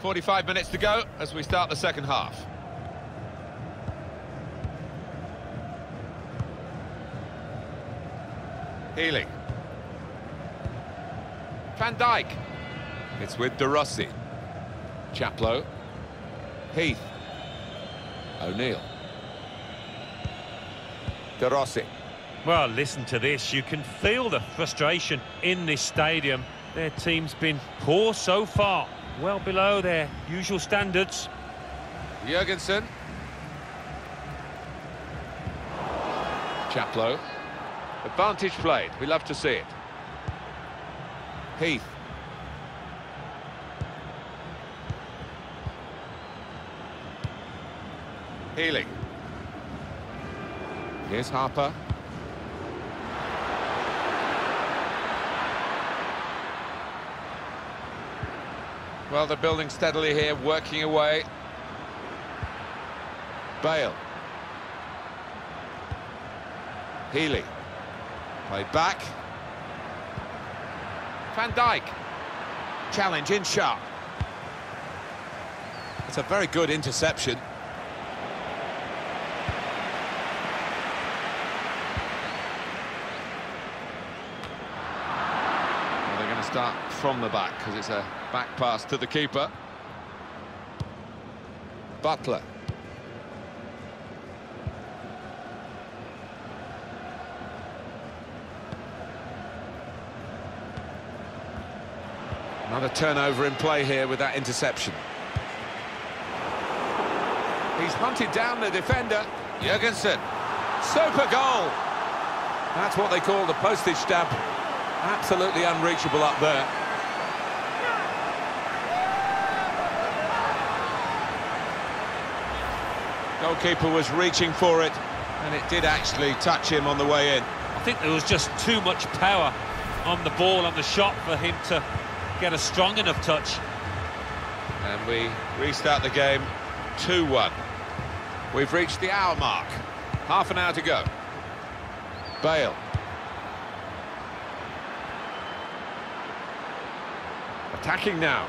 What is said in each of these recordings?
45 minutes to go as we start the second half. Healing. Van Dijk. It's with De Rossi. Chaplow. Heath. O'Neill. De Rossi. Well, listen to this. You can feel the frustration in this stadium. Their team's been poor so far, well below their usual standards. Jurgensen. Chaplow. Advantage played. We love to see it. Heath. Healing. Here's Harper. Well, they're building steadily here, working away. Bale. Healy. Played back. Van Dijk. Challenge in sharp. It's a very good interception. Well, they're going to start from the back because it's a back pass to the keeper. Butler. Another turnover in play here with that interception. He's hunted down the defender, Jurgensen. Super goal! That's what they call the postage stamp. Absolutely unreachable up there. Goalkeeper was reaching for it, and it did actually touch him on the way in. I think there was just too much power on the ball, on the shot, for him to get a strong enough touch. And we restart the game 2-1. We've reached the hour mark. Half an hour to go. Bale. Attacking now.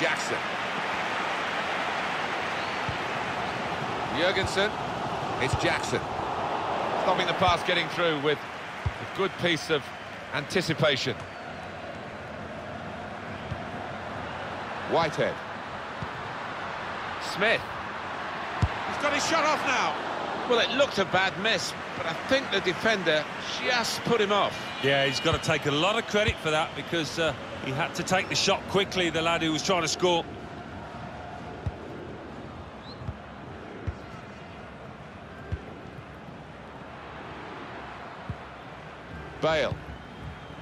Jackson. Jurgensen. It's Jackson. Stopping the pass getting through with a good piece of anticipation. Whitehead. Smith. He's got his shot off now. Well, it looked a bad miss, but I think the defender just put him off. Yeah, he's got to take a lot of credit for that because uh, he had to take the shot quickly, the lad who was trying to score. Bale.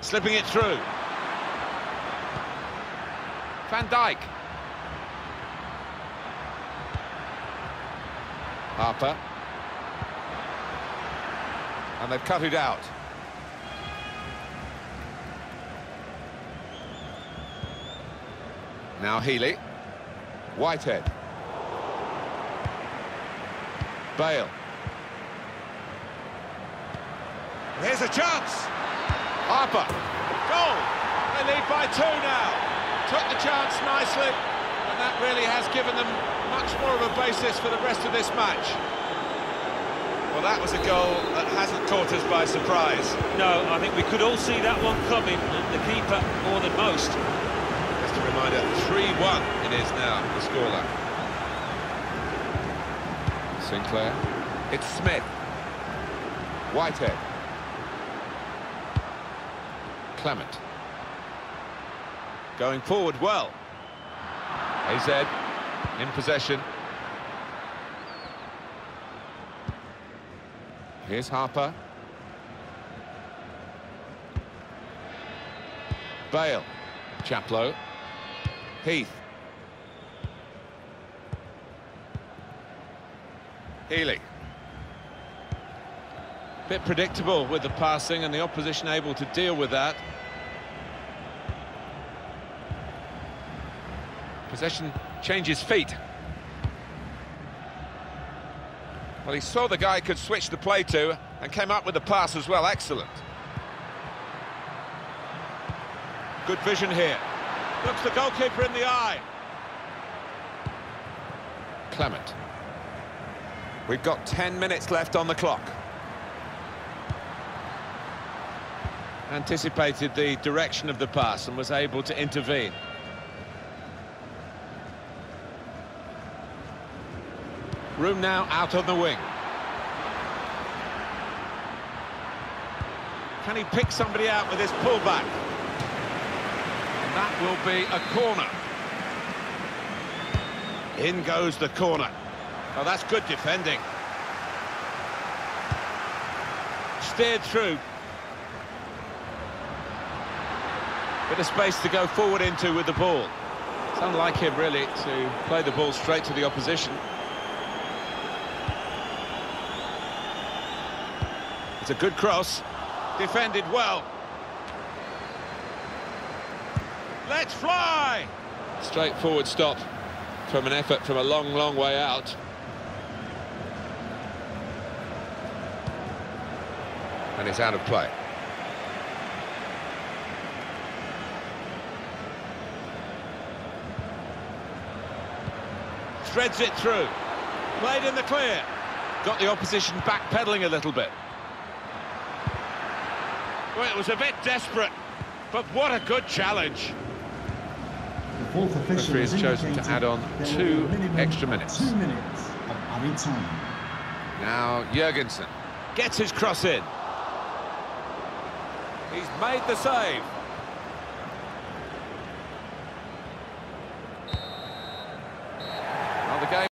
Slipping it through. Van Dijk. Harper. And they've cut it out. Now Healy. Whitehead. Bale. Here's a chance. Harper. Goal. They lead by two now. Took the chance nicely, and that really has given them much more of a basis for the rest of this match. Well, that was a goal that hasn't caught us by surprise. No, I think we could all see that one coming, and the keeper more than most. Just a reminder, 3-1 it is now, the scoreline. Sinclair. It's Smith. Whitehead. Clement. Going forward well. AZ in possession. Here's Harper. Bale. Chaplow. Heath. Healy. Bit predictable with the passing and the opposition able to deal with that. Possession changes feet. Well, he saw the guy could switch the play to and came up with the pass as well. Excellent. Good vision here. Looks the goalkeeper in the eye. Clement. We've got 10 minutes left on the clock. Anticipated the direction of the pass and was able to intervene. Room now out on the wing. Can he pick somebody out with his pullback? And that will be a corner. In goes the corner. Oh, that's good defending. Steered through. Bit of space to go forward into with the ball. It's unlike him, really, to play the ball straight to the opposition. It's a good cross. Defended well. Let's fly! Straightforward stop from an effort from a long, long way out. And it's out of play. Threads it through. Played in the clear. Got the opposition backpedaling a little bit. Well, it was a bit desperate, but what a good challenge. The fourth official Referee has has chosen to add on two be a minimum extra minutes. Two minutes of added time. Now Jurgensen gets his cross in. He's made the save.